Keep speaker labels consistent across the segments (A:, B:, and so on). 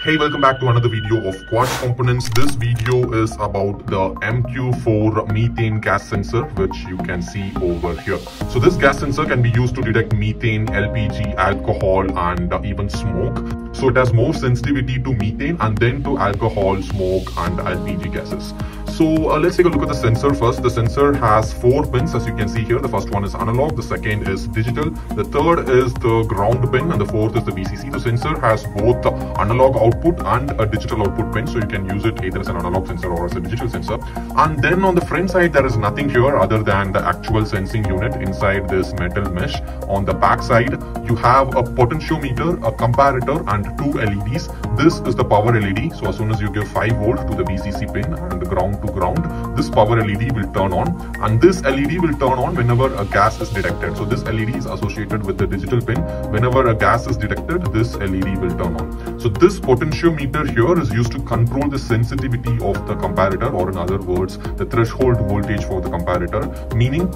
A: Hey, welcome back to another video of Quartz Components. This video is about the MQ4 methane gas sensor, which you can see over here. So this gas sensor can be used to detect methane, LPG, alcohol, and uh, even smoke. So it has more sensitivity to methane and then to alcohol, smoke, and LPG gases. So uh, let's take a look at the sensor first. The sensor has four pins as you can see here. The first one is analog, the second is digital, the third is the ground pin and the fourth is the VCC. The sensor has both analog output and a digital output pin so you can use it either as an analog sensor or as a digital sensor. And then on the front side there is nothing here other than the actual sensing unit inside this metal mesh. On the back side you have a potentiometer, a comparator and two LEDs. This is the power LED. So as soon as you give 5 volt to the VCC pin and the ground to ground, this power LED will turn on and this LED will turn on whenever a gas is detected. So this LED is associated with the digital pin. Whenever a gas is detected, this LED will turn on. So this potentiometer here is used to control the sensitivity of the comparator or in other words, the threshold voltage for the comparator, meaning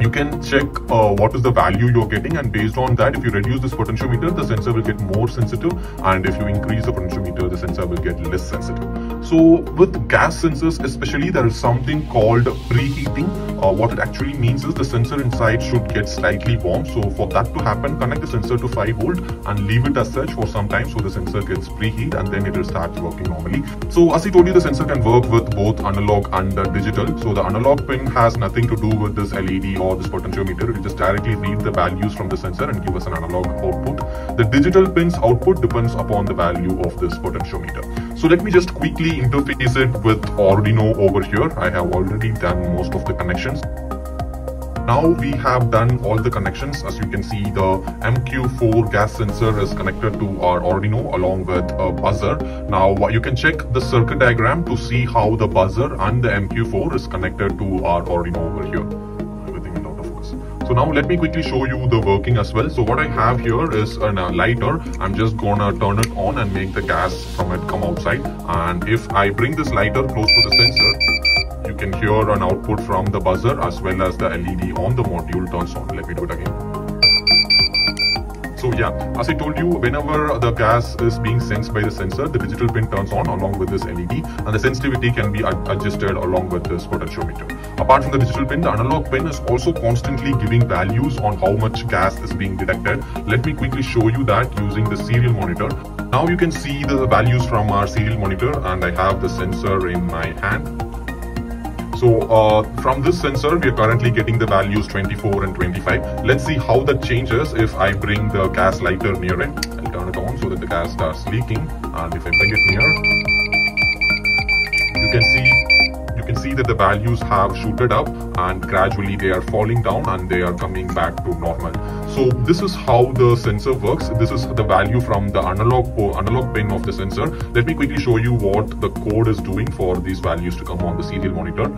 A: you can check uh, what is the value you're getting and based on that if you reduce this potentiometer the sensor will get more sensitive and if you increase the potentiometer the sensor will get less sensitive so with gas sensors especially, there is something called preheating. Uh, what it actually means is the sensor inside should get slightly warm. So for that to happen, connect the sensor to 5 volt and leave it as such for some time so the sensor gets preheat and then it will start working normally. So as I told you, the sensor can work with both analog and uh, digital. So the analog pin has nothing to do with this LED or this potentiometer. It just directly read the values from the sensor and give us an analog output. The digital pin's output depends upon the value of this potentiometer. So let me just quickly interface it with Arduino over here. I have already done most of the connections. Now we have done all the connections. As you can see, the MQ4 gas sensor is connected to our Arduino along with a buzzer. Now you can check the circuit diagram to see how the buzzer and the MQ4 is connected to our Arduino over here. So now let me quickly show you the working as well. So what I have here is a lighter. I'm just gonna turn it on and make the gas from it come outside. And if I bring this lighter close to the sensor, you can hear an output from the buzzer as well as the LED on the module turns on. Let me do it again. Yeah, as I told you, whenever the gas is being sensed by the sensor, the digital pin turns on along with this LED and the sensitivity can be adjusted along with this potentiometer. Apart from the digital pin, the analog pin is also constantly giving values on how much gas is being detected. Let me quickly show you that using the serial monitor. Now you can see the values from our serial monitor and I have the sensor in my hand. So uh, from this sensor, we are currently getting the values 24 and 25. Let's see how that changes if I bring the gas lighter near it. I'll turn it on so that the gas starts leaking. And if I bring it near, you can see can see that the values have shooted up and gradually they are falling down and they are coming back to normal. So this is how the sensor works. This is the value from the analog analog pin of the sensor. Let me quickly show you what the code is doing for these values to come on the serial monitor.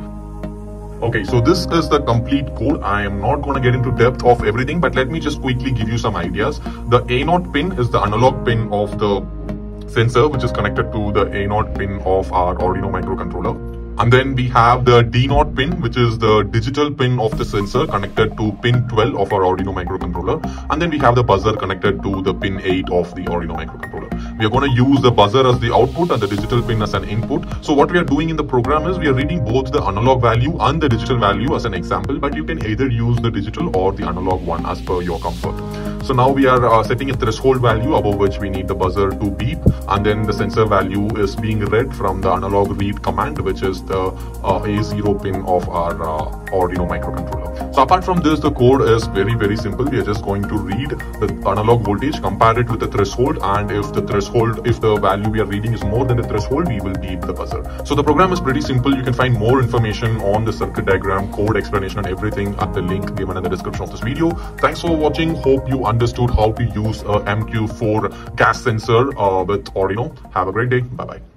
A: Okay, so this is the complete code. I am not going to get into depth of everything, but let me just quickly give you some ideas. The A0 pin is the analog pin of the sensor, which is connected to the A0 pin of our Arduino microcontroller. And then we have the D0 pin, which is the digital pin of the sensor connected to pin 12 of our Arduino microcontroller. And then we have the buzzer connected to the pin 8 of the Arduino microcontroller. We are going to use the buzzer as the output and the digital pin as an input. So what we are doing in the program is we are reading both the analog value and the digital value as an example, but you can either use the digital or the analog one as per your comfort. So now we are uh, setting a threshold value above which we need the buzzer to beep and then the sensor value is being read from the analog read command which is the uh, A0 pin of our uh, Arduino microcontroller. So apart from this, the code is very, very simple. We are just going to read the analog voltage, compare it with the threshold, and if the threshold, if the value we are reading is more than the threshold, we will beep the buzzer. So the program is pretty simple. You can find more information on the circuit diagram, code explanation, and everything at the link given in the description of this video. Thanks for watching. Hope you understood how to use a MQ4 gas sensor uh, with Arduino. Have a great day. Bye-bye.